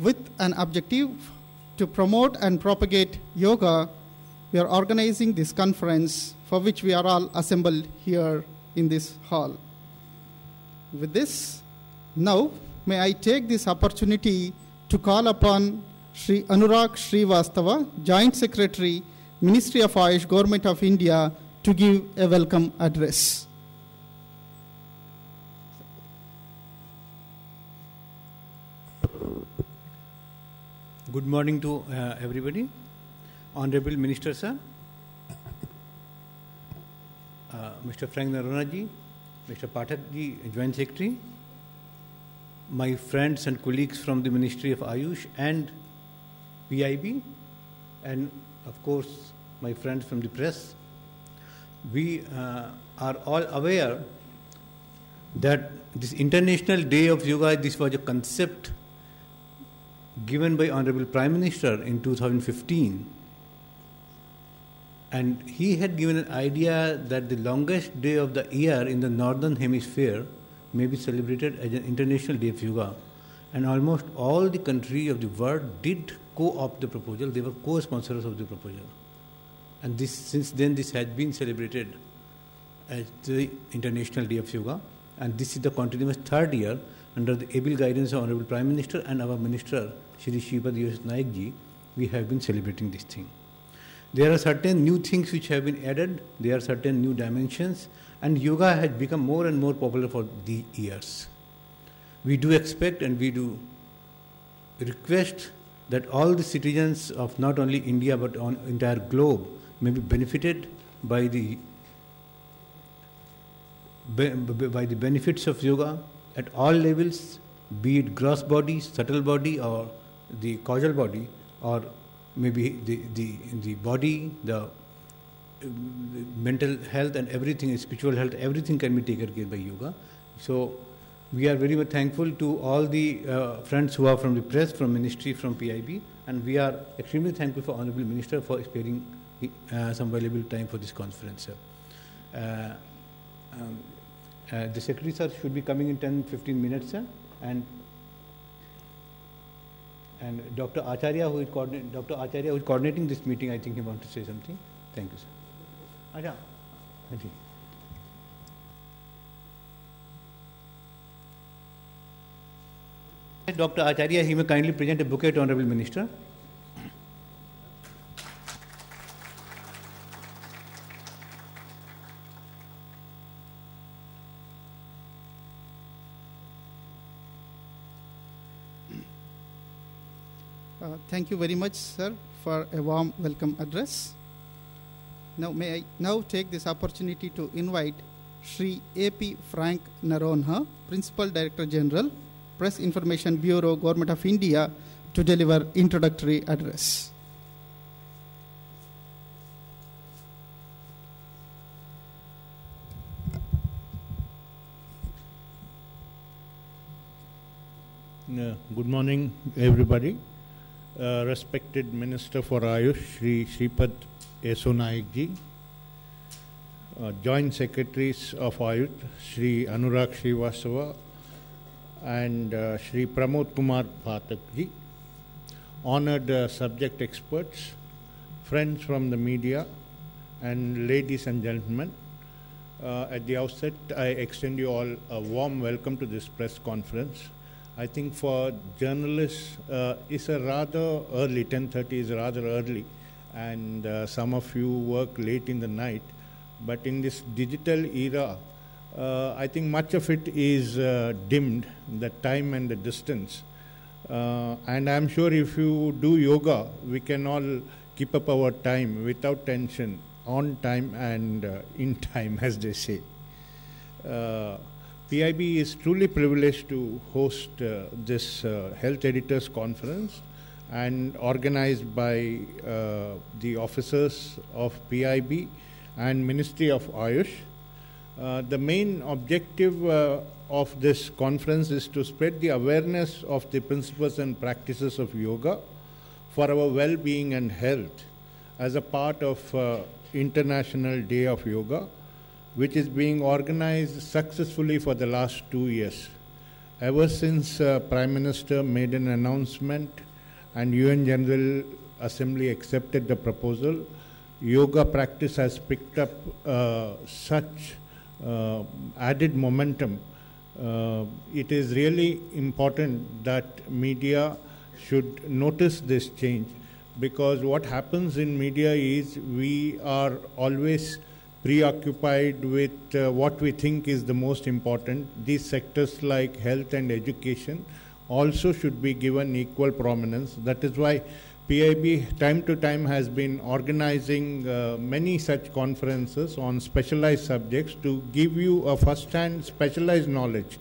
with an objective to promote and propagate yoga, we are organizing this conference for which we are all assembled here in this hall. With this, now may I take this opportunity to call upon Sri Anurag Srivastava, Joint Secretary, Ministry of Ayush, Government of India, to give a welcome address. Good morning to uh, everybody. Honorable Minister Sir, uh, Mr. Frank Noronhaji, Mr. Pathak ji, Joint Secretary, my friends and colleagues from the Ministry of Ayush and PIB, and of course my friends from the press. We uh, are all aware that this International Day of Yoga, this was a concept given by Honorable Prime Minister in 2015. And he had given an idea that the longest day of the year in the northern hemisphere may be celebrated as an International Day of Yoga. And almost all the countries of the world did co-opt the proposal. They were co-sponsors of the proposal. And this, since then, this has been celebrated as the International Day of Yoga. And this is the continuous third year under the able guidance of Honorable Prime Minister and our Minister, Shri Shripad Yesso Naik ji, we have been celebrating this thing. There are certain new things which have been added, there are certain new dimensions, and yoga has become more and more popular for the years. We do expect and we do request that all the citizens of not only India but on entire globe may be benefited by the by the benefits of yoga at all levels, be it gross body, subtle body, or the causal body, or maybe the, the, the body, the mental health and everything, spiritual health, everything can be taken care by yoga. So we are very much thankful to all the uh, friends who are from the press, from ministry, from PIB, and we are extremely thankful for Honorable Minister for sparing uh, some valuable time for this conference. Uh, um, uh, the secretary sir should be coming in 10-15 minutes, sir, and and Dr. Acharya, who is Dr. Acharya, who is coordinating this meeting, I think he wants to say something. Thank you, sir. Acha. Dr. Acharya, he may kindly present a bouquet to Honorable Minister. Uh, thank you very much, sir, for a warm welcome address. Now, may I now take this opportunity to invite Sri A.P. Frank Noronha, Principal Director General, Press Information Bureau, Government of India, to deliver introductory address. Uh, good morning, everybody. Uh, respected Minister for Ayush, Sri Shripad Yesso Naik ji, uh, Joint Secretaries of Ayush, Sri Anurag Srivastava and uh, Sri Pramod Kumar Pathak ji, honored uh, subject experts, friends from the media, and ladies and gentlemen. Uh, at the outset, I extend you all a warm welcome to this press conference. I think for journalists, uh, it's a rather early, 10.30 is rather early, and uh, some of you work late in the night. But in this digital era, uh, I think much of it is uh, dimmed, the time and the distance. Uh, and I'm sure if you do yoga, we can all keep up our time without tension, on time and uh, in time, as they say. PIB is truly privileged to host uh, this uh, health editors conference and organized by uh, the officers of PIB and Ministry of Ayush. Uh, the main objective uh, of this conference is to spread the awareness of the principles and practices of yoga for our well-being and health as a part of uh, International Day of Yoga which is being organized successfully for the last two years. ever since uh, Prime Minister made an announcement and UN General Assembly accepted the proposal, yoga practice has picked up uh, such uh, added momentum. Uh, it is really important that media should notice this change because what happens in media is we are always preoccupied with uh, what we think is the most important. These sectors like health and education also should be given equal prominence. That is why PIB time to time has been organizing uh, many such conferences on specialized subjects to give you a first-hand specialized knowledge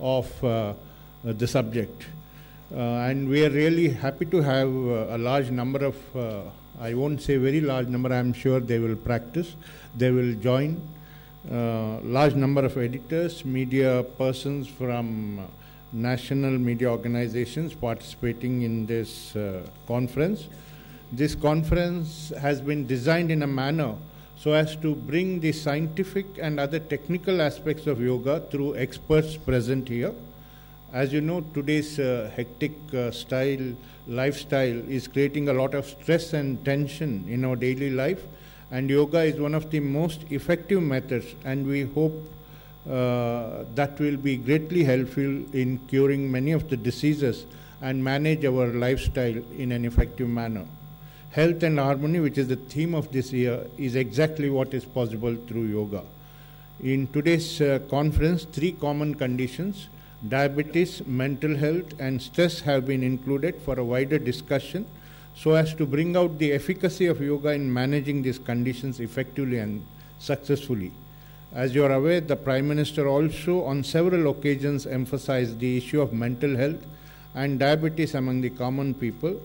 of uh, the subject. Uh, and we are really happy to have uh, a large number of, uh, I won't say very large number, I'm sure they will practice, they will join. large number of editors, media persons from national media organizations participating in this uh, conference. This conference has been designed in a manner so as to bring the scientific and other technical aspects of yoga through experts present here. As you know, today's uh, hectic uh, style, lifestyle is creating a lot of stress and tension in our daily life, and yoga is one of the most effective methods, and we hope uh, that will be greatly helpful in curing many of the diseases and manage our lifestyle in an effective manner. Health and harmony, which is the theme of this year, is exactly what is possible through yoga. In today's uh, conference, three common conditions diabetes, mental health, and stress have been included for a wider discussion so as to bring out the efficacy of yoga in managing these conditions effectively and successfully. As you are aware, the Prime Minister also on several occasions emphasized the issue of mental health and diabetes among the common people.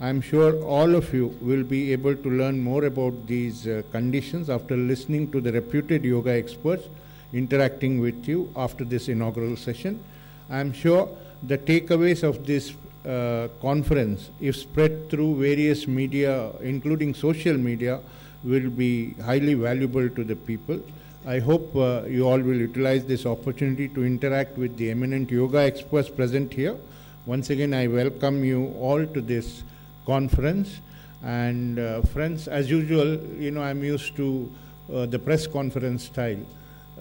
I am sure all of you will be able to learn more about these uh, conditions after listening to the reputed yoga experts interacting with you after this inaugural session. I'm sure the takeaways of this uh, conference, if spread through various media, including social media, will be highly valuable to the people. I hope uh, you all will utilize this opportunity to interact with the eminent yoga experts present here. Once again, I welcome you all to this conference. And uh, friends, as usual, you know, I'm used to uh, the press conference style.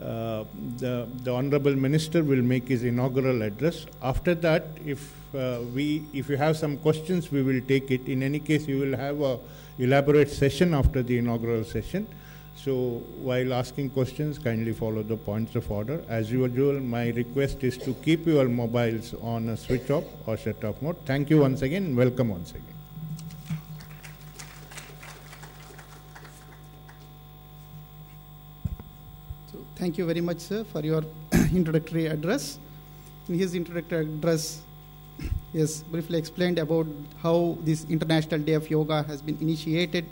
Uh, the, the honorable minister will make his inaugural address. After that, if uh, we, if you have some questions, we will take it. In any case, you will have a elaborate session after the inaugural session. So while asking questions, kindly follow the points of order. As usual, my request is to keep your mobiles on a switch off or shut off mode. Thank you once again. Welcome once again. Thank you very much, sir, for your introductory address. In his introductory address, he has briefly explained about how this International Day of Yoga has been initiated,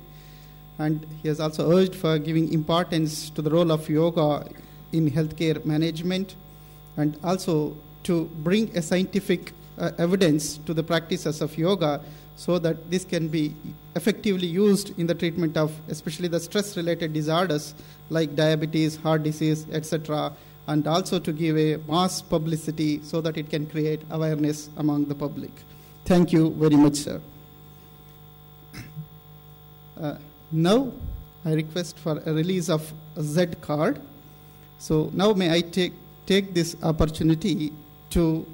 and he has also urged for giving importance to the role of yoga in healthcare management, and also to bring a scientific uh, evidence to the practices of yoga so that this can be effectively used in the treatment of especially the stress related disorders like diabetes, heart disease, etc., and also to give a mass publicity so that it can create awareness among the public. Thank you very much, sir. Uh, now, I request for a release of a Z card. So now may I take, take this opportunity to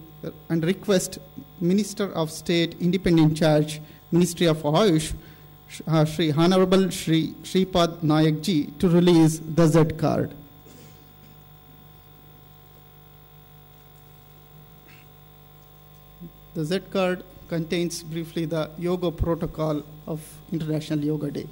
and request Minister of State, Independent Charge, Ministry of Ayush, uh, Shri Honorable Shri Shripad Naik ji to release the Z card. The Z card contains briefly the yoga protocol of International Yoga Day.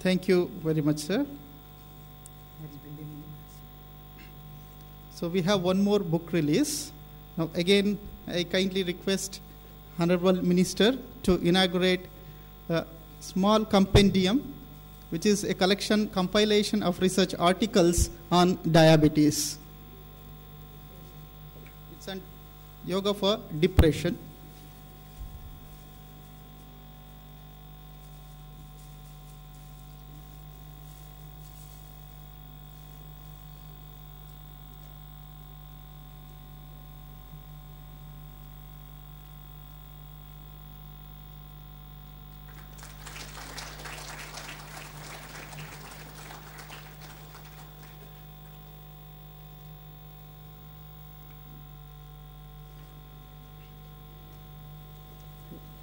Thank you very much, sir. So we have one more book release. Now again, I kindly request Honorable Minister to inaugurate a small compendium, which is a collection compilation of research articles on diabetes. It's on yoga for depression.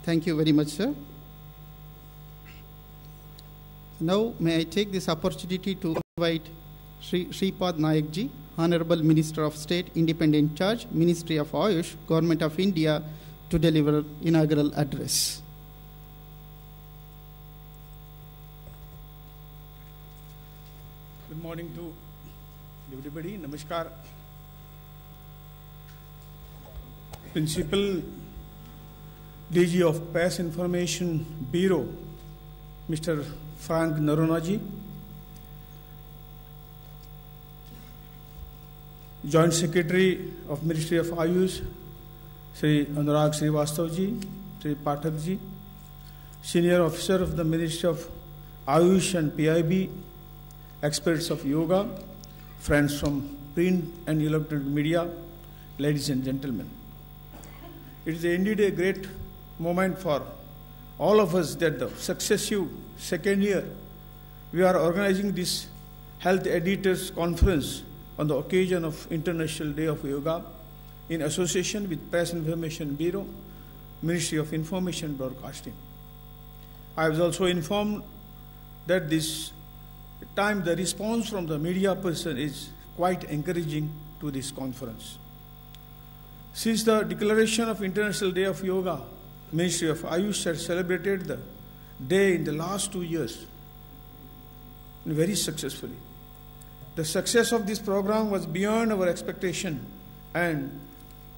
Thank you very much, sir. Now, may I take this opportunity to invite Sri Shripad Naik ji, Honorable Minister of State, Independent Charge, Ministry of Ayush, Government of India, to deliver inaugural address. Good morning to everybody. Namaskar. Principal DG of Press Information Bureau, Mr. Frank Noronhaji. Joint Secretary of Ministry of Ayush, Sri Anurag Srivastav ji, Sri Pathak ji, Senior Officer of the Ministry of Ayush and PIB, experts of yoga, friends from print and electronic media, ladies and gentlemen. It is indeed a great moment for all of us that the successive second year we are organizing this health editors conference on the occasion of International Day of Yoga in association with Press Information Bureau, Ministry of Information Broadcasting. I was also informed that this time the response from the media person is quite encouraging to this conference. Since the declaration of International Day of Yoga, Ministry of Ayush has celebrated the day in the last two years very successfully. The success of this program was beyond our expectation, and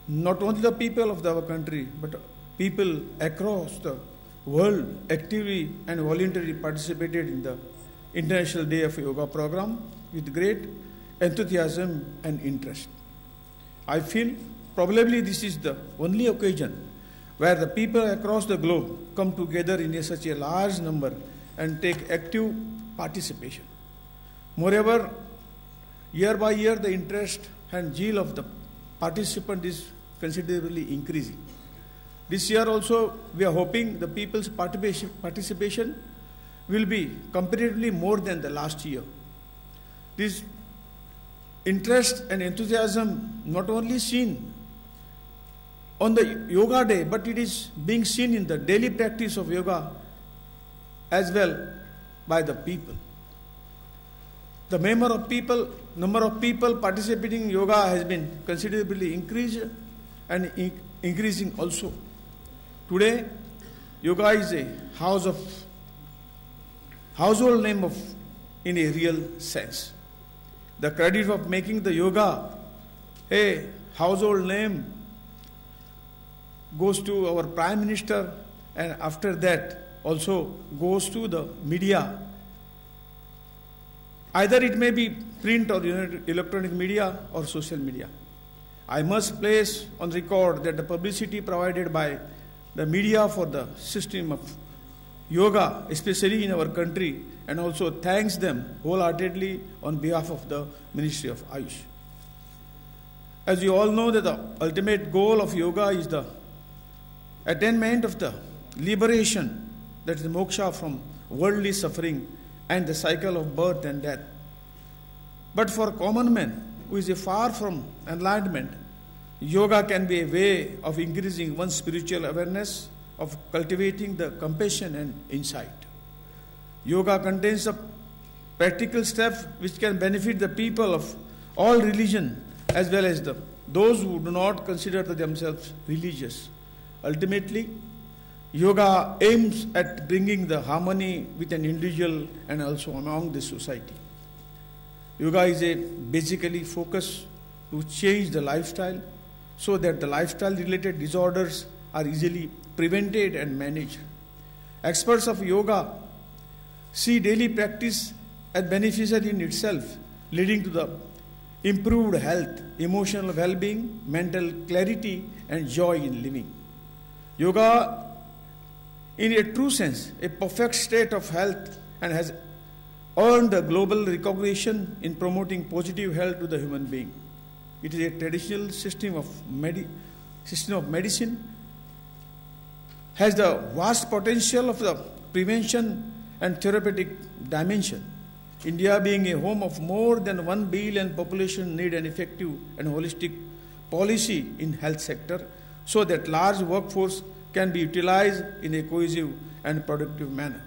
not only the people of our country, but people across the world actively and voluntarily participated in the International Day of Yoga program with great enthusiasm and interest. I feel probably this is the only occasion where the people across the globe come together in a, such a large number and take active participation. Moreover, year by year the interest and zeal of the participant is considerably increasing. This year also we are hoping the people's participation, participation will be comparatively more than the last year. This interest and enthusiasm not only seen on the yoga day, but it is being seen in the daily practice of yoga as well by the people. The number of people, number of people participating in yoga has been considerably increased and in, increasing also. Today, yoga is a house of household name of in a real sense. The credit of making the yoga a household name goes to our Prime Minister, and after that also goes to the media. Either it may be print or electronic media or social media. I must place on record that the publicity provided by the media for the system of yoga, especially in our country, and also thanks them wholeheartedly on behalf of the Ministry of Ayush. As you all know that the ultimate goal of yoga is the attainment of the liberation, that is moksha from worldly suffering and the cycle of birth and death. But for common man who is far from enlightenment, yoga can be a way of increasing one's spiritual awareness, of cultivating the compassion and insight. Yoga contains a practical steps which can benefit the people of all religion as well as the, those who do not consider themselves religious. Ultimately, yoga aims at bringing the harmony with an individual and also among the society. Yoga is a basically focus to change the lifestyle so that the lifestyle related disorders are easily prevented and managed. Experts of yoga see daily practice as beneficial in itself, leading to the improved health, emotional well being, mental clarity, and joy in living. Yoga, in a true sense, a perfect state of health and has earned a global recognition in promoting positive health to the human being. It is a traditional system of, medi- system of medicine, has the vast potential of the prevention and therapeutic dimension. India being a home of more than 1 billion population need an effective and holistic policy in health sector so that large workforce can be utilized in a cohesive and productive manner.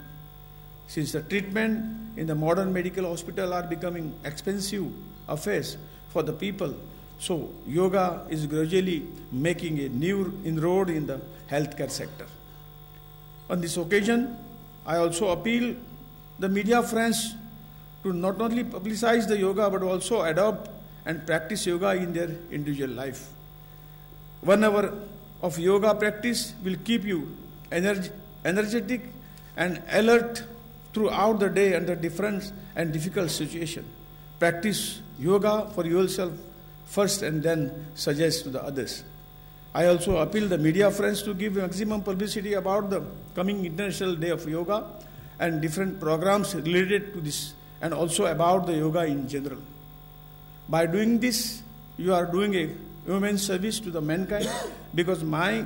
Since the treatment in the modern medical hospital are becoming expensive affairs for the people, so yoga is gradually making a new inroad in the healthcare sector. On this occasion, I also appeal the media friends to not only publicize the yoga but also adopt and practice yoga in their individual life. One hour of yoga practice will keep you energ- energetic and alert throughout the day under different and difficult situation. Practice yoga for yourself first and then suggest to the others. I also appeal the media friends to give maximum publicity about the coming International Day of Yoga and different programs related to this and also about the yoga in general. By doing this, you are doing a human service to the mankind because my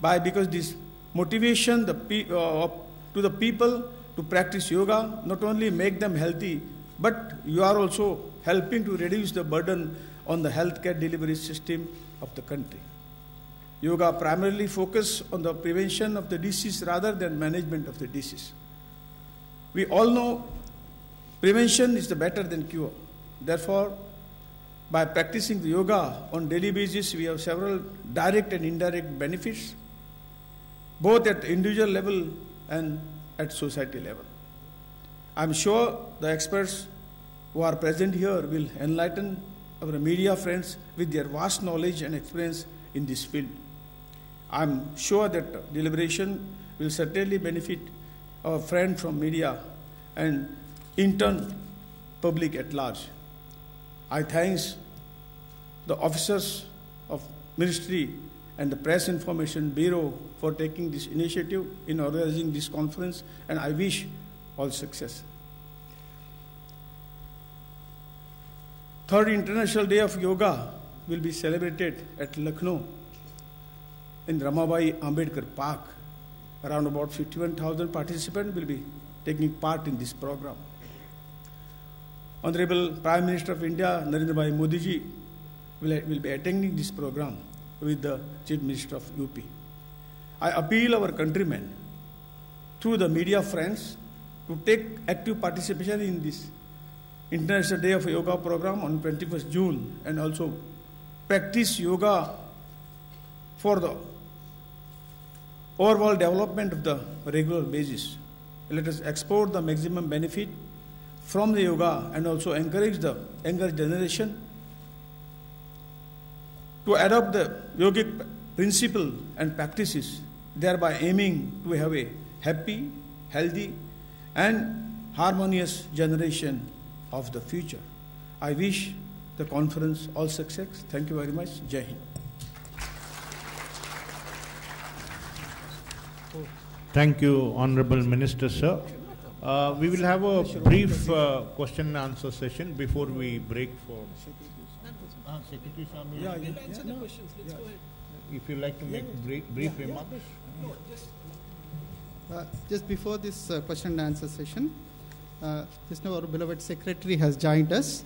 by because this motivation the uh, to the people to practice yoga not only make them healthy but you are also helping to reduce the burden on the healthcare delivery system of the country. Yoga primarily focus on the prevention of the disease rather than management of the disease. We all know prevention is the better than cure. Therefore by practicing the yoga on daily basis, we have several direct and indirect benefits, both at individual level and at society level. I'm sure the experts who are present here will enlighten our media friends with their vast knowledge and experience in this field. I'm sure that deliberation will certainly benefit our friend from media and in turn public at large. I thanks the officers of ministry and the press information bureau for taking this initiative in organizing this conference and I wish all success. Third International Day of Yoga will be celebrated at Lucknow in Ramabai Ambedkar Park. Around about 51,000 participants will be taking part in this program. Honorable Prime Minister of India, Narendra Bhai Modi ji, will, will be attending this program with the Chief Minister of UP. I appeal our countrymen through the media friends to take active participation in this International Day of Yoga program on 21st June and also practice yoga for the overall development of the regular basis. Let us export the maximum benefit from the yoga and also encourage the younger generation to adopt the yogic principle and practices, thereby aiming to have a happy, healthy, and harmonious generation of the future. I wish the conference all success. Thank you very much. Jai Hind. Thank you, Honorable Minister, sir. Uh, we will have a brief uh, question and answer session before we break for. Ah, Secretary Swami, Yeah, yeah, Answer the questions, let's go ahead. if you like to make brief, brief remarks. Uh, just before this uh, question and answer session, uh, just now our beloved secretary has joined us.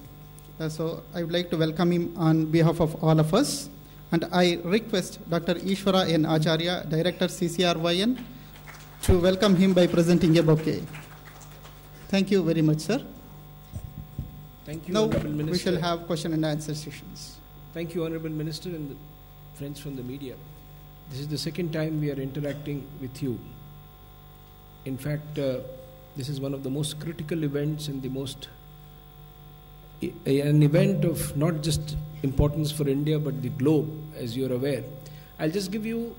Uh, so I would like to welcome him on behalf of all of us. And I request Dr. Ishwara N. Acharya, Director CCRYN, to welcome him by presenting a bouquet. Thank you very much, sir. Thank you, Now Honorable we shall have question and answer sessions. Thank you, Honorable Minister and the friends from the media. This is the second time we are interacting with you. In fact, uh, this is one of the most critical events and the most an event of not just importance for India but the globe, as you are aware. I'll just give you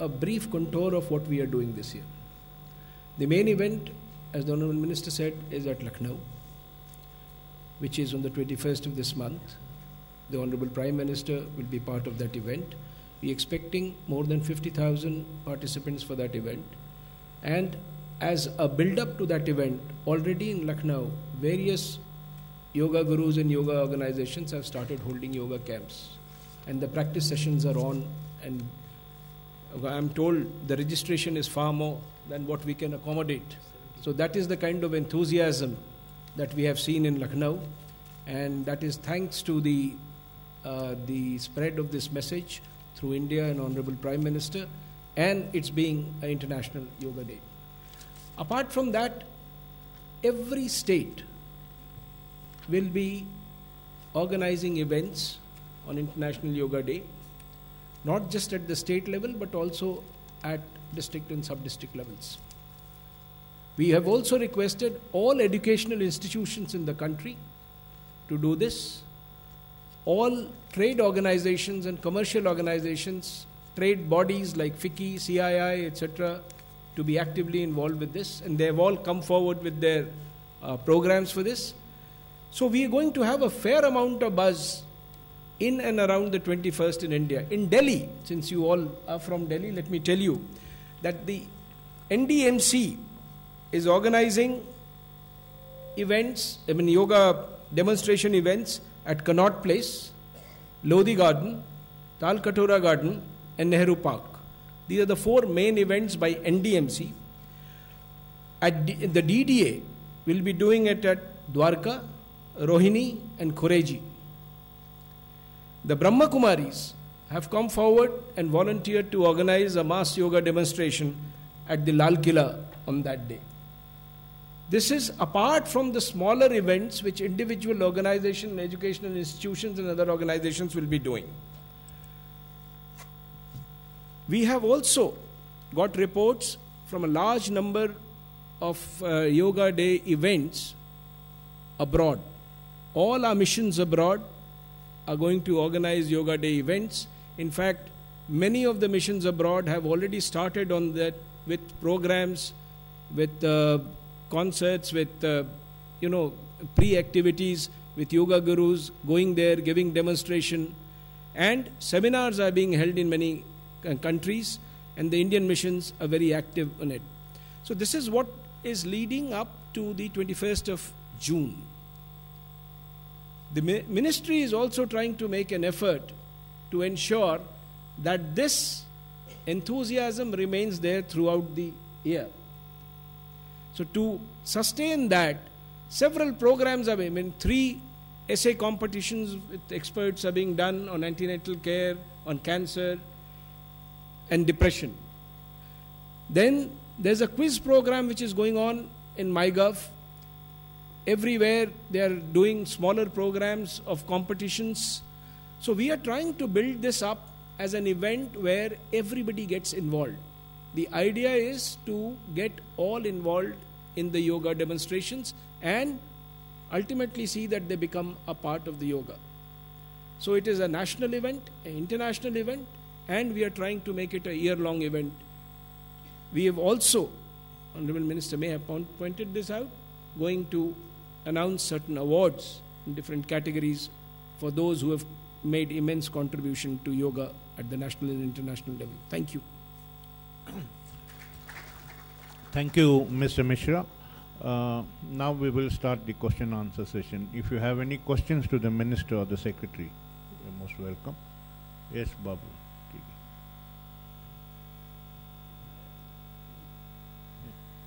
a brief contour of what we are doing this year. The main event, as the Honorable Minister said, is at Lucknow, which is on the 21st of this month. The Honorable Prime Minister will be part of that event. We're expecting more than 50,000 participants for that event. And as a build up to that event, already in Lucknow, various yoga gurus and yoga organizations have started holding yoga camps. And the practice sessions are on. And I'm told the registration is far more than what we can accommodate. So that is the kind of enthusiasm that we have seen in Lucknow. And that is thanks to the, uh, the spread of this message through India and Honorable Prime Minister, and it's being an International Yoga Day. Apart from that, every state will be organizing events on International Yoga Day, not just at the state level but also at district and sub district levels. We have also requested all educational institutions in the country to do this. All trade organizations and commercial organizations, trade bodies like FICCI, CII, etc., to be actively involved with this, and they have all come forward with their uh, programs for this. So we are going to have a fair amount of buzz in and around the 21st in India. In Delhi, since you all are from Delhi, let me tell you that the NDMC is organizing events, I mean yoga demonstration events at Connaught Place, Lodi Garden, Tal Katora Garden, and Nehru Park. These are the four main events by NDMC. At D- the DDA, we'll be doing it at Dwarka, Rohini, and Khureji. The Brahma Kumaris have come forward and volunteered to organize a mass yoga demonstration at the Lal Killa on that day. This is apart from the smaller events which individual organizations, educational institutions, and other organizations will be doing. We have also got reports from a large number of uh, Yoga Day events abroad. All our missions abroad are going to organize Yoga Day events. In fact, many of the missions abroad have already started on that with programs, with uh, concerts, with uh, you know pre-activities, with yoga gurus going there, giving demonstration, and seminars are being held in many uh, countries, and the Indian missions are very active on it. So this is what is leading up to the 21st of June. The ministry is also trying to make an effort to ensure that this enthusiasm remains there throughout the year. So, to sustain that, several programs are being, I mean, three essay competitions with experts are being done on antenatal care, on cancer, and depression. Then there's a quiz program which is going on in MyGov. Everywhere they are doing smaller programs of competitions. So we are trying to build this up as an event where everybody gets involved. The idea is to get all involved in the yoga demonstrations and ultimately see that they become a part of the yoga. So it is a national event, an international event, and we are trying to make it a year long event. We have also, Honorable Minister may have pointed this out, going to announce certain awards in different categories for those who have made immense contribution to yoga at the national and international level. Thank you. Thank you, Mr. Mishra. Uh, now we will start the question-answer session. If you have any questions to the minister or the secretary, you're most welcome. Yes, Babu.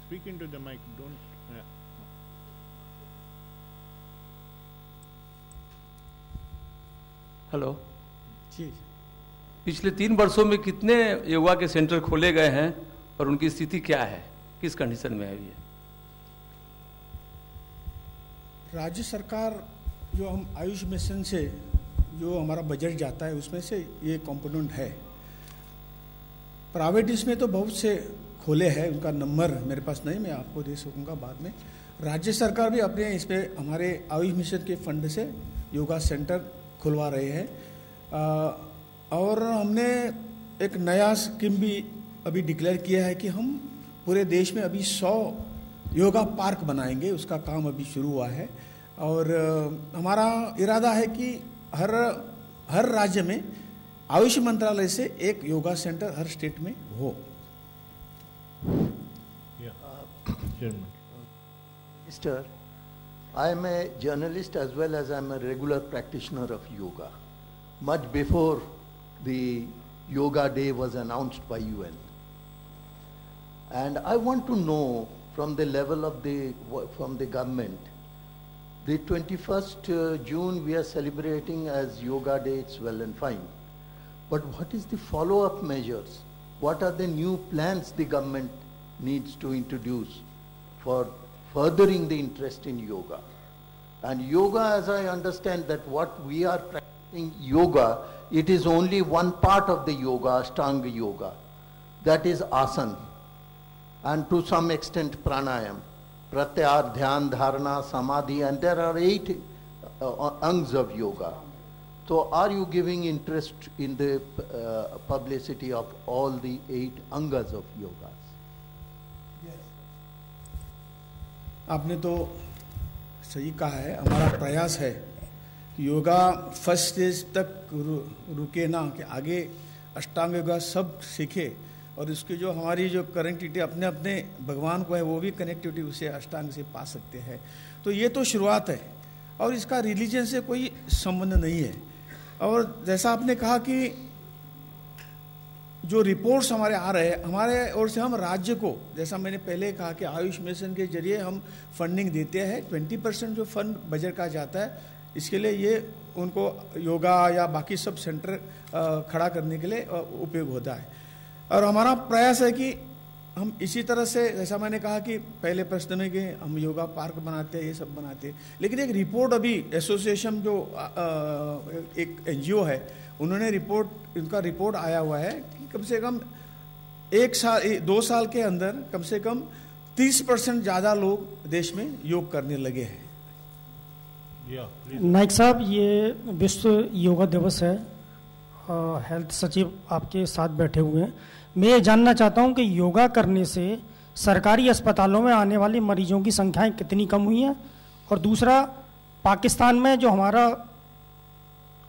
Speak into the mic. Don't. Hello. Jeez. पिछले तीन वर्षों में कितने योगा के centre खोले गए हैं और उनकी स्थिति क्या है? किस कंडीशन में है ये? राज्य सरकार जो हम आयुष मिशन से जो हमारा बजट जाता है, उसमें से ये कंपोनेंट है। प्राइवेट इसमें तो बहुत से खोले हैं, उनका नंबर मेरे पास नहीं, मैं आपको दे सकूँगा बाद में। राज्य सरकार भी अपने इस पर हमारे आयुष मिशन के फंड से योगा सेंटर खुलवा रहे हैं। और हमने एक नया स्कीम भी अभी डिक्लेयर किया है कि हम पूरे देश में अभी सौ योगा पार्क बनाएँगे उसका काम अभी शुरू हुआ है और हमारा इरादा है कि हर हर राज्य में आयुष मंत्रालय से एक योगा सेंटर हर स्टेट में हो. Mister, I am a journalist as well as I am a regular practitioner of yoga. Much before the Yoga Day was announced by UN. And I want to know from the level of the, from the government, the 21st uh, June we are celebrating as Yoga Day, it's well and fine. But what is the follow-up measures? What are the new plans the government needs to introduce for furthering the interest in yoga? And yoga, as I understand that what we are practicing yoga, it is only one part of the yoga, Ashtanga yoga. That is asana. And to some extent pranayam. Pratyahar, dhyan, dharana, samadhi, and there are eight uh, angs of yoga. So are you giving interest in the uh, publicity of all the eight angas of yogas? आपने तो सही कहा है हमारा प्रयास है कि yoga first stage तक रु, रुके ना कि आगे अष्टांग योगा सब सीखे और इसकी जो हमारी जो कनेक्टिविटी अपने अपने भगवान को है वो भी कनेक्टिविटी उसे अष्टांग से पा सकते हैं। तो ये तो शुरुआत है और इसका रिलीजन से कोई संबंध नहीं है। और जैसा आपने कहा कि जो रिपोर्ट्स हमारे आ रहे हैं हमारे ओर से हम राज्य को जैसा मैंने पहले कहा कि आयुष मिशन के ज़रिए हम फंडिंग देते हैं ट्वेंटी परसेंट जो फंड बजट का जाता है इसके लिए ये उनको योगा या बाकी सब सेंटर खड़ा करने के लिए उपयोग होता है और हमारा प्रयास है कि हम इसी तरह से, जैसा मैंने कहा कि पहले प्रश्न में कि हम योगा पार्क बनाते हैं, ये सब बनाते हैं लेकिन एक रिपोर्ट अभी एसोसिएशन जो एक एनजीओ है, उन्होंने रिपोर्ट, उनका रिपोर्ट आया हुआ है कि कम से कम एक साल दो साल के अंदर कम से कम तीस परसेंट ज़्यादा लोग देश में योग करने लगे हैं. नाइक साहब ये विश्व योगा दिवस है। अ, हेल्थ सचिव आपके साथ बैठे हुए हैं। मैं ये जानना चाहता हूँ कि योगा करने से सरकारी अस्पतालों में आने वाले मरीजों की संख्याएँ कितनी कम हुई हैं? और दूसरा पाकिस्तान में जो हमारा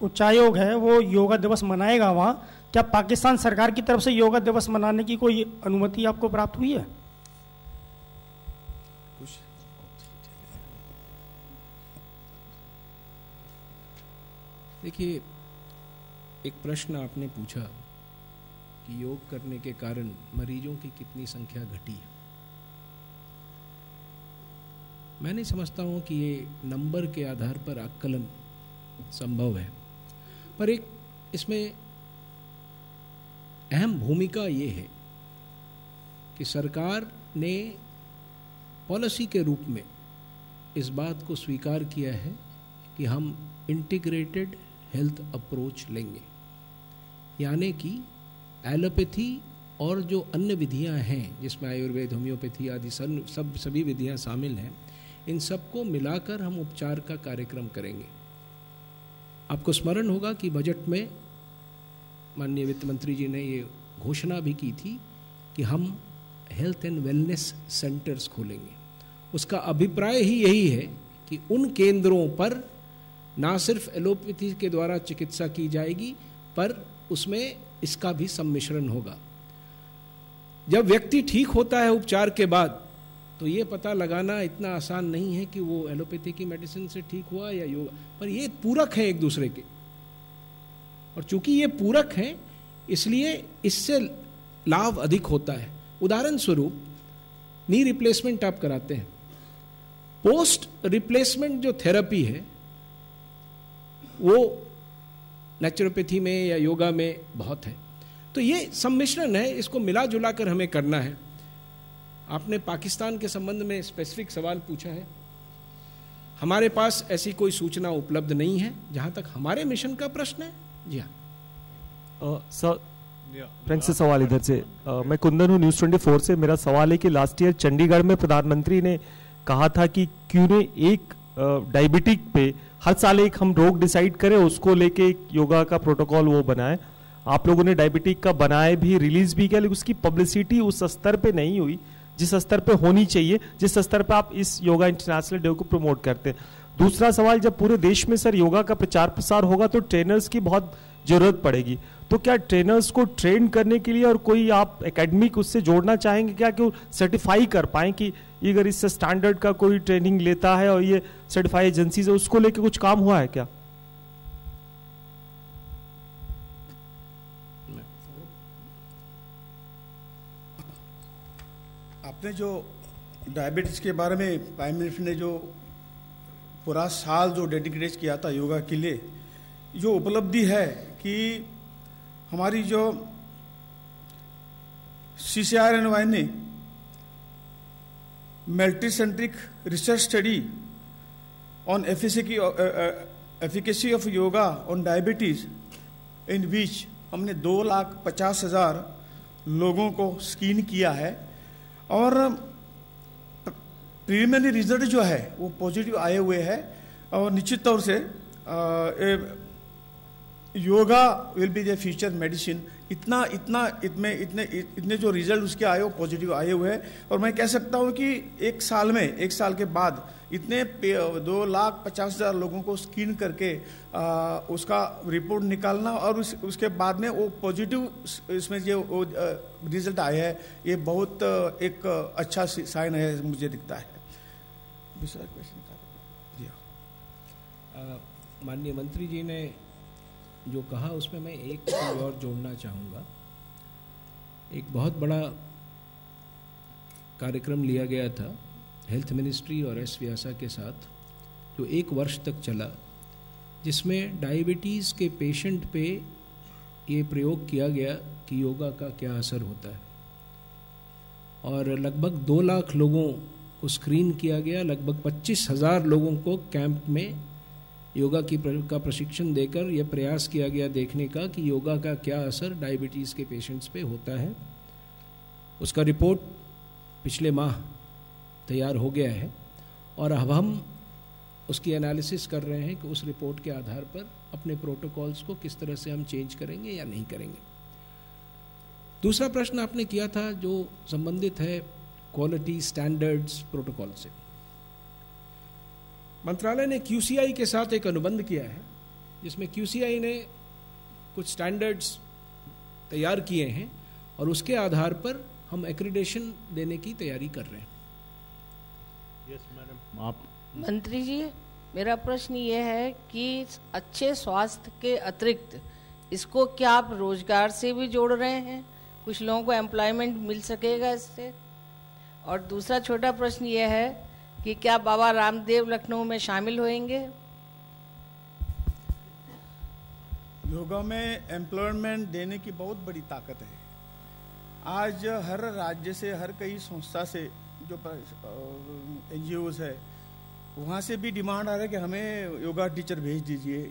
उच्चायोग है वो योगा दिवस मनाएगा वहाँ। क्या पाकिस्तान सरकार की तरफ़ से योगा दिवस मनाने की कोई अनुमति आपको प्राप्त हुई है? देखिए, एक प्रश्न आपने पूछा कि योग करने के कारण मरीजों की कितनी संख्या घटी है। मैं नहीं समझता हूँ कि ये नंबर के आधार पर आकलन संभव है, पर एक इसमें अहम भूमिका ये है कि सरकार ने पॉलिसी के रूप में इस बात को स्वीकार किया है कि हम इंटीग्रेटेड हेल्थ अप्रोच लेंगे। यानी कि एलोपैथी और जो अन्य विधियाँ हैं, जिसमें आयुर्वेद होम्योपैथी आदि सब सब, सभी विधियाँ शामिल हैं, इन सबको मिलाकर हम उपचार का कार्यक्रम करेंगे। आपको स्मरण होगा कि बजट में माननीय वित्त मंत्री जी ने ये घोषणा भी की थी कि हम हेल्थ एंड वेलनेस सेंटर्स खोलेंगे। उसका अभिप्राय ही यही है कि उन केंद्रों पर ना सिर्फ़ एलोपैथी के द्वारा चिकित्सा की जाएगी, पर उसमें इसका भी सम्मिश्रण होगा। जब व्यक्ति ठीक होता है उपचार के बाद तो ये पता लगाना इतना आसान नहीं है कि वो एलोपैथी की मेडिसिन से ठीक हुआ या योगा, पर ये पूरक है एक दूसरे के। और चूँकि ये पूरक हैं, इसलिए इससे लाभ अधिक होता है। उदाहरण स्वरूप नी रिप्लेसमेंट आप कराते हैं। पोस्ट रिप्लेसमेंट जो थेरेपी है वो नेचुरोपैथी में या योगा में बहुत है। तो ये सम्मिश्रण है इसको मिला जुला कर हमें करना है। आपने पाकिस्तान के संबंध में स्पेसिफिक सवाल पूछा है। हमारे पास ऐसी कोई सूचना उपलब्ध नहीं है जहाँ तक हमारे मिशन का प्रश्न है। जी हाँ। फ्रेंक से सवाल इधर से। आ, मैं कुंदन हूँ न्यूज़ 24 से। मेरा सवाल है कि लास्ट ईयर चंडीगढ़ में प्रधानमंत्री ने कहा था कि क्यों ने एक डायबिटिक पे। हर साल एक हम रोग डिसाइड करें, उसको लेके एक योगा का प्रोटोकॉल वो बनाए। आप लोगों ने डायबिटिक का बनाए भी, रिलीज़ भी किया, लेकिन उसकी पब्लिसिटी उस स्तर पे नहीं हुई, जिस स्तर पे होनी चाहिए, जिस स्तर पे आप इस योगा इंटरनेशनल डे को प्रमोट करते हैं। दूसरा सवाल, जब पूरे देश में सर योगा का प्रचार प्रसार होगा तो ट्रेनर्स की बहुत ज़रूरत पड़ेगी। तो क्या ट्रेनर्स को ट्रेन करने के लिए और कोई आप एकेडमिक उससे जोड़ना चाहेंगे क्या, कि सर्टिफाई कर पाए कि अगर इससे स्टैंडर्ड का कोई ट्रेनिंग लेता है और ये सर्टिफाई एजेंसी से उसको लेके कुछ काम हुआ है क्या? आपने जो डायबिटीज़ के बारे में प्राइम मिनिस्टर ने जो पूरा साल जो डेडिकेट किया था योगा के लिए, जो उपलब्धि है कि हमारी जो C C R N Y ने multi centric research study on efficacy of yoga on diabetes in which हमने दो लाख पचास हज़ार लोगों को स्क्रीन किया है। और प्रीलिमिनरी रिज़ल्ट जो है, वो पॉजिटिव आए हुए हैं। और निश्चित तौर से yoga will be the future medicine इतना इतना इतने इतने इतने जो रिज़ल्ट उसके आए हो पॉजिटिव आए हुए हैं। और मैं कह सकता हूँ कि एक साल में एक साल के बाद इतने दो लाख पचास हज़ार लोगों को स्क्रीन करके आ, उसका रिपोर्ट निकालना और उस, उसके बाद में वो पॉजिटिव इसमें जो रिज़ल्ट आया है। ये बहुत एक अच्छा साइन है मुझे दिखता है। दूसरा क्वेश्चन जी हाँ। माननीय मंत्री जी ने जो कहा, उसमें मैं एक चीज़ और जोड़ना चाहूँगा। एक बहुत बड़ा कार्यक्रम लिया गया था, हेल्थ मिनिस्ट्री और एस व्यासा के साथ, जो एक वर्ष तक चला, जिसमें डायबिटीज़ के पेशेंट पे ये प्रयोग किया गया कि योगा का क्या असर होता है। और लगभग दो लाख लोगों को स्क्रीन किया गया, लगभग पच्चीस हज़ार लोगों को कैंप में योगा की का प्रशिक्षण देकर यह प्रयास किया गया देखने का कि योगा का क्या असर डायबिटीज़ के पेशेंट्स पे होता है। उसका रिपोर्ट पिछले माह तैयार हो गया है और अब हम उसकी एनालिसिस कर रहे हैं कि उस रिपोर्ट के आधार पर अपने प्रोटोकॉल्स को किस तरह से हम चेंज करेंगे या नहीं करेंगे। दूसरा प्रश्न आपने किया था जो संबंधित है क्वालिटी स्टैंडर्ड्स प्रोटोकॉल से। मंत्रालय ने क्यूसीआई के साथ एक अनुबंध किया है जिसमें क्यूसीआई ने कुछ स्टैंडर्ड्स तैयार किए हैं और उसके आधार पर हम एक्रीडेशन देने की तैयारी कर रहे हैं। यस मैडम आप मंत्री जी मेरा प्रश्न ये है कि अच्छे स्वास्थ्य के अतिरिक्त इसको क्या आप रोज़गार से भी जोड़ रहे हैं? कुछ लोगों को एम्प्लॉयमेंट मिल सकेगा इससे? और दूसरा छोटा प्रश्न यह है कि क्या बाबा रामदेव लखनऊ में शामिल होंगे योगा में एम्प्लॉयमेंट देने की बहुत बड़ी ताकत है। आज हर राज्य से, हर कई संस्था से जो एन है, वहाँ से भी डिमांड आ रहा है कि हमें योगा टीचर भेज दीजिए।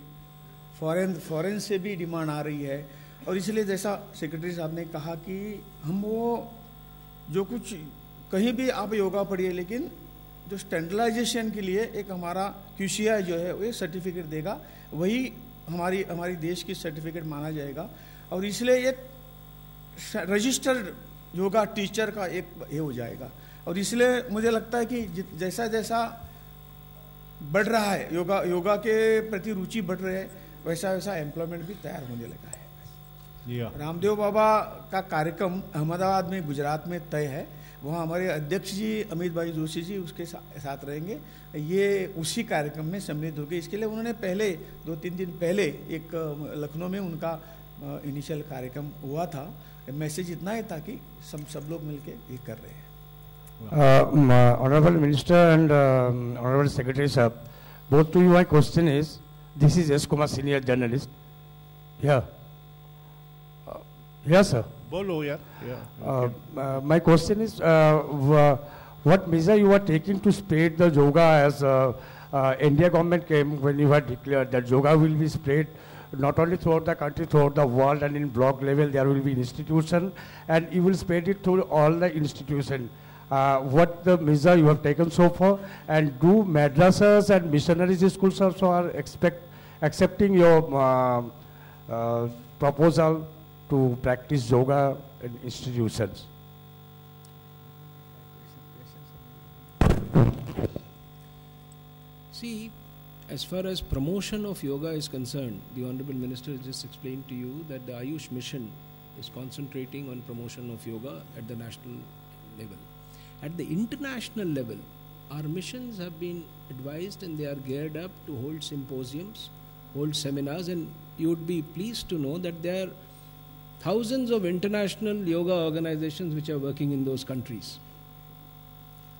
फॉरेन फॉरेन से भी डिमांड आ रही है। और इसलिए जैसा सेक्रेटरी साहब ने कहा कि हम वो, जो कुछ कहीं भी आप योगा पढ़िए, लेकिन जो स्टैंडर्डाइजेशन के लिए एक हमारा क्यूसीआई जो है वो सर्टिफिकेट देगा। वही हमारी हमारी देश की सर्टिफिकेट माना जाएगा। और इसलिए एक रजिस्टर्ड योगा टीचर का एक ये हो जाएगा। और इसलिए मुझे लगता है कि जैसा जैसा बढ़ रहा है योगा योगा के प्रति रुचि बढ़ रही है वैसा वैसा एम्प्लॉयमेंट भी तैयार होने लगा है। हाँ। रामदेव बाबा का कार्यक्रम अहमदाबाद में गुजरात में तय है। वहाँ हमारे अध्यक्ष जी, अमित भाई जोशी जी उसके साथ रहेंगे। ये उसी कार्यक्रम में सम्मिलित होगी इसके लिए उन्होंने पहले दो तीन दिन पहले एक, लखनऊ में उनका इनिशियल कार्यक्रम हुआ था। मैसेज इतना ही था कि सब सब लोग मिलके ये कर रहे हैं। Honourable minister and honourable secretary साहब both to you my question is this is S Kumar senior journalist या sir Bolo, yeah. uh, uh, my question is, uh, what measure you are taking to spread the yoga as India government came when you had declared that yoga will be spread not only throughout the country, throughout the world, and in block level there will be institution, and you will spread it to all the institution. Uh, what the measure you have taken so far, and do madrasas and missionaries schools also are expect accepting your uh, uh, proposal to practice yoga in institutions? See, as far as promotion of yoga is concerned, the Honorable Minister just explained to you that the Ayush mission is concentrating on promotion of yoga at the national level. At the international level, our missions have been advised and they are geared up to hold symposiums, hold seminars, and you would be pleased to know that there are thousands of international yoga organizations which are working in those countries.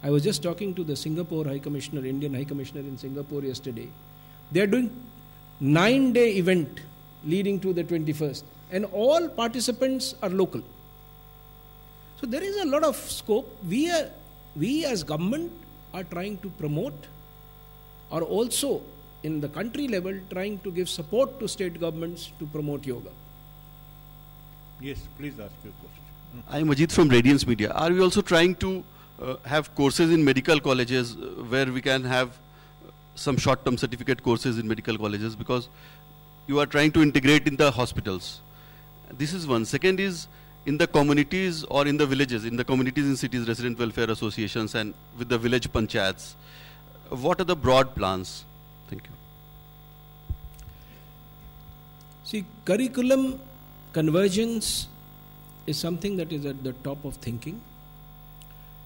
I was just talking to the Singapore High Commissioner, Indian High Commissioner in Singapore yesterday. They are doing nine day event leading to the 21st, and all participants are local. So there is a lot of scope. We are, we as government are trying to promote, or also in the country level trying to give support to state governments to promote yoga. Yes, please ask your question. I am Ajit from Radiance Media. Are we also trying to uh, have courses in medical colleges uh, where we can have uh, some short-term certificate courses in medical colleges because you are trying to integrate in the hospitals. This is one. Second is in the communities or in the villages, in the communities in cities, resident welfare associations and with the village panchayats. What are the broad plans? Thank you. See, curriculum convergence is something that is at the top of thinking.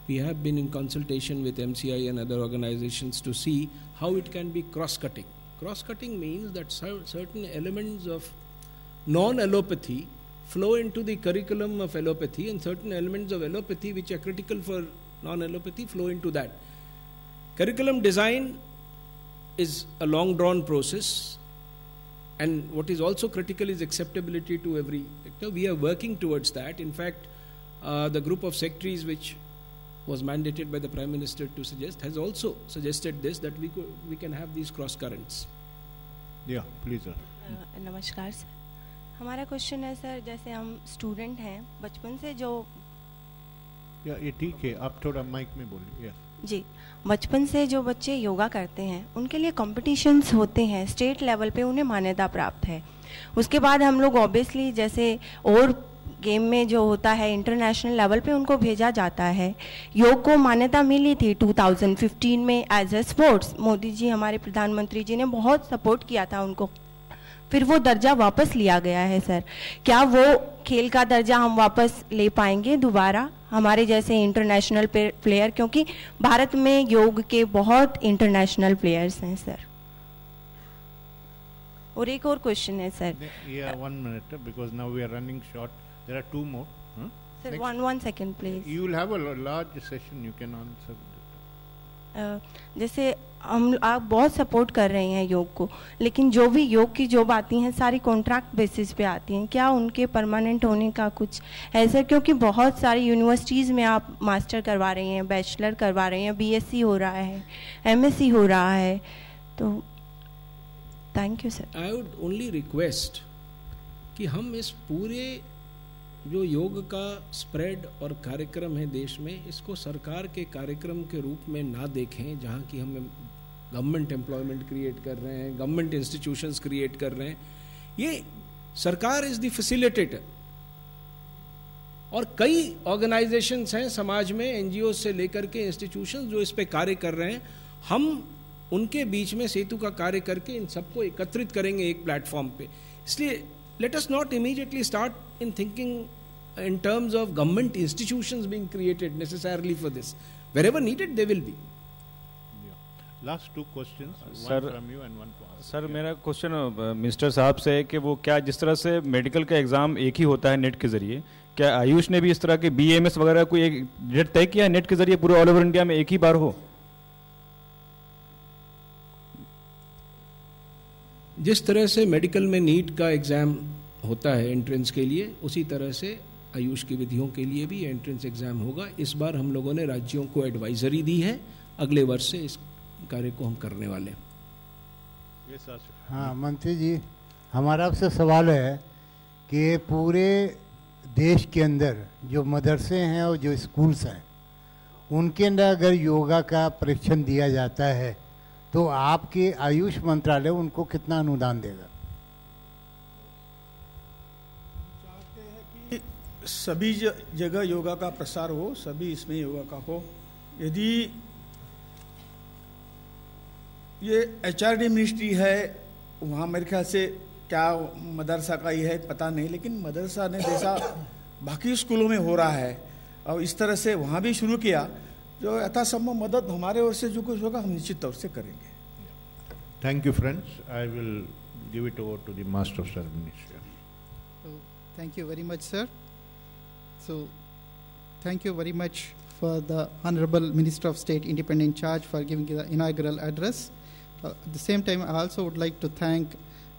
We have been in consultation with MCI and other organizations to see how it can be cross cutting. Cross cutting means that certain elements of non allopathy flow into the curriculum of allopathy, and certain elements of allopathy, which are critical for non allopathy, flow into that. Curriculum design is a long drawn process, and what is also critical is acceptability to every sector. We are working towards that. In fact, uh, the group of secretaries which was mandated by the Prime Minister to suggest, has also suggested this that we could, we can have these cross currents. Yeah, please. Sir. Uh, नमस्कार sir हमारा question है sir जैसे हम student हैं बचपन से जो या ये ठीक है आप थोड़ा माइक में बोलिए यस जी, बचपन से जो बच्चे योगा करते हैं, उनके लिए कॉम्पिटिशन्स होते हैं स्टेट लेवल पे उन्हें मान्यता प्राप्त है। उसके बाद हम लोग ऑब्वियसली जैसे और गेम में जो होता है इंटरनेशनल लेवल पे उनको भेजा जाता है। योग को मान्यता मिली थी 2015 में as a sports Modi ji, हमारे प्रधानमंत्री जी ने बहुत सपोर्ट किया था उनको। फिर वो दर्जा वापस लिया गया है सर क्या वो खेल का दर्जा हम वापस ले पाएँगे दोबारा हमारे जैसे इंटरनेशनल प्लेयर क्योंकि भारत में योग के बहुत इंटरनेशनल प्लेयर्स हैं सर और एक और क्वेश्चन है sir one minute because now we are running short more. Huh? Sir, Next. one one second, please. You will have a large session. You can answer. Uh, जैसे हम आप बहुत support कर रहे हैं योग को, लेकिन जो भी योग की जॉब आती हैं, सारी कॉन्ट्रैक्ट बेसिस पे आती हैं। क्या उनके परमानेंट होने का कुछ सर क्योंकि बहुत सारी यूनिवर्सिटीज़ में आप मास्टर करवा रहे हैं बैचलर करवा रहे हैं बीएससी हो रहा है एमएससी हो रहा है तो thank you sir I would only request कि हम इस पूरे जो योग का स्प्रेड और कार्यक्रम है देश में, इसको सरकार के कार्यक्रम के रूप में ना देखें, जहाँ की हम गवर्नमेंट एम्प्लॉयमेंट क्रिएट कर रहे हैं गवर्नमेंट इंस्टीट्यूशंस क्रिएट कर रहे हैं। ये सरकार इज़ द फैसिलिटेटर और कई ऑर्गेनाइजेशंस हैं समाज में एनजीओ से लेकर के इंस्टीट्यूशन जो इस पर कार्य कर रहे हैं, हम उनके बीच में सेतु का कार्य करके इन सबको एकत्रित करेंगे एक प्लेटफॉर्म पे। इसलिए let us not immediately start in thinking in terms of government institutions being created necessarily for this. Wherever needed, they will be. Last two questions sir sir मेरा क्वेश्चन मिनिस्टर साहब से है कि वो क्या जिस तरह से मेडिकल का एग्ज़ाम एक ही होता है नेट के ज़रिए? क्या आयुष ने भी इस तरह के बीएमएस वगैरह कोई एक डेट तय किया नेट के ज़रिए पूरे ऑल ओवर इंडिया में एक ही बार हो? जिस तरह से मेडिकल में नीट का एग्ज़ाम होता है एंट्रेंस के लिए उसी तरह से आयुष की विधियों के लिए भी एंट्रेंस एग्ज़ाम होगा। इस बार हम लोगों ने राज्यों को एडवाइजरी दी है। अगले वर्ष से इस कार्य को हम करने वाले हैं। हाँ मंत्री जी हमारा आपसे सवाल है कि पूरे देश के अंदर जो मदरसे हैं और जो स्कूल्स हैं उनके अंदर अगर योगा का परीक्षण दिया जाता है तो आपके आयुष मंत्रालय उनको कितना अनुदान देगा? सभी जगह योगा का प्रसार हो सभी इसमें योगा का हो यदि ये एच मिनिस्ट्री है वहाँ मेरे ख्याल से क्या मदरसा का ही है पता नहीं लेकिन मदरसा ने जैसा बाकी स्कूलों में हो रहा है और इस तरह से वहाँ भी शुरू किया जो यथासंभव मदद हमारे ओर से जो कुछ होगा हम निश्चित तौर से करेंगे friends. I will give it over to the Master of Ceremonies. Yeah. So, thank you very much, sir. So, thank you very much for the Honorable Minister of State Independent Charge for giving the inaugural address. Uh, at the same time, I also would like to thank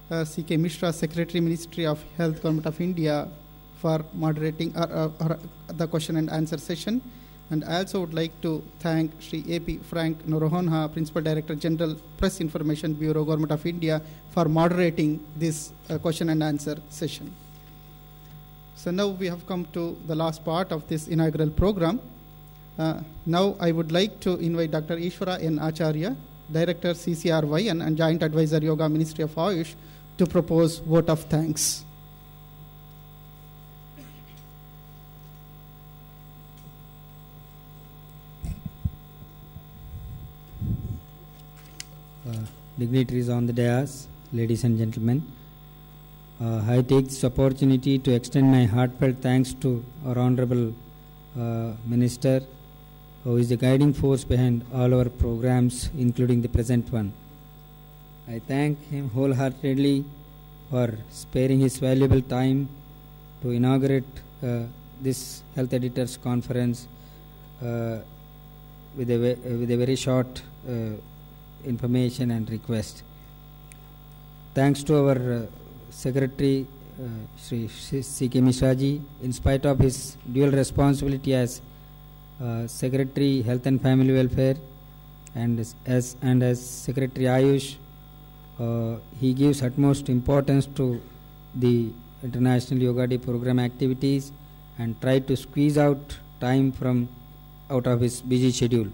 uh, C.K. Mishra, Secretary Ministry of Health, Government of India, for moderating uh, uh, the question and answer session. And I also would like to thank Sri A.P. Frank Noronha, Principal Director General, Press Information Bureau, Government of India, for moderating this uh, question and answer session. So now we have come to the last part of this inaugural program. Uh, now I would like to invite Dr. Ishwara N. Acharya, Director CCRY and, and Joint Advisor Yoga Ministry of Ayush, to propose vote of thanks. uh, dignitaries on the dais, ladies and gentlemen. Uh, I take this opportunity to extend my heartfelt thanks to our Honorable uh, Minister, who is the guiding force behind all our programs, including the present one. I thank him wholeheartedly for sparing his valuable time to inaugurate uh, this Health Editors Conference uh, with, a, with a very short uh, information and request. Thanks to our uh, Secretary uh, Sri C.K. Mishraji, in spite of his dual responsibility as uh, Secretary Health and Family Welfare and as, and as Secretary Ayush, uh, he gives utmost importance to the International Yoga Day program activities and try to squeeze out time from out of his busy schedule.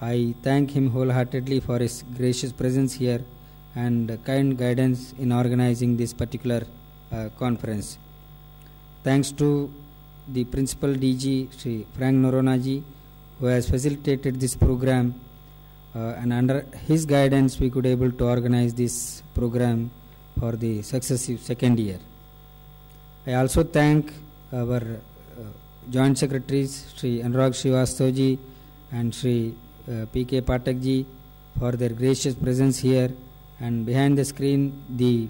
I thank him wholeheartedly for his gracious presence here and kind guidance in organizing this particular uh, conference. Thanks to the principal DG, Sri Frank Noronhaji, who has facilitated this program, uh, and under his guidance, we could able to organize this program for the successive second year. I also thank our uh, joint secretaries, Sri Anurag Srivastavji and Sri uh, P.K. Pathak ji for their gracious presence here and behind the screen the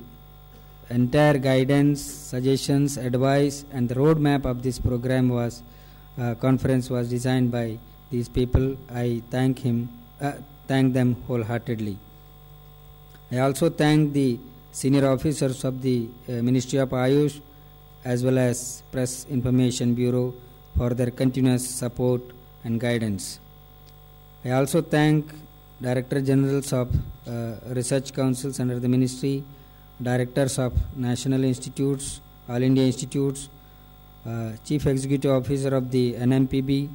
entire guidance, suggestions, advice and the roadmap of this program was uh, conference was designed by these people. I thank him, uh, thank them wholeheartedly. I also thank the senior officers of the uh, Ministry of Ayush as well as Press Information Bureau for their continuous support and guidance. I also thank Director Generals of uh, Research Councils under the Ministry, Directors of National Institutes, All India Institutes, uh, Chief Executive Officer of the NMPB,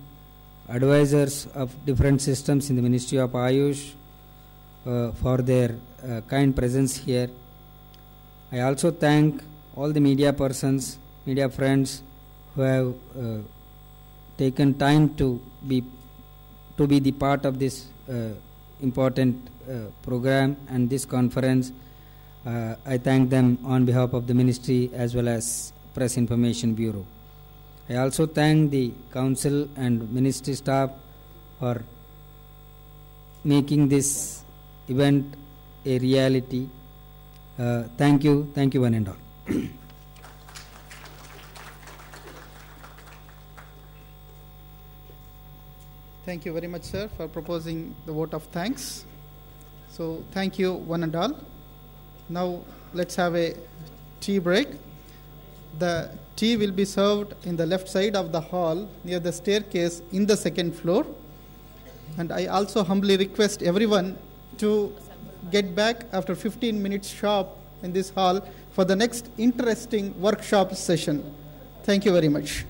advisors of different systems in the Ministry of Ayush uh, for their uh, kind presence here. I also thank all the media persons, media friends who have uh, taken time to be to be the part of this uh, important uh, program and this conference. Uh, I thank them on behalf of the ministry as well as Press Information Bureau. I also thank the council and ministry staff for making this event a reality. Uh, thank you, thank you one and all. Thank you very much, sir, for proposing the vote of thanks. So, thank you, one and all. Now, let's have a tea break. The tea will be served in the left side of the hall near the staircase in the second floor. And I also humbly request everyone to get back after 15 minutes sharp in this hall for the next interesting workshop session. Thank you very much.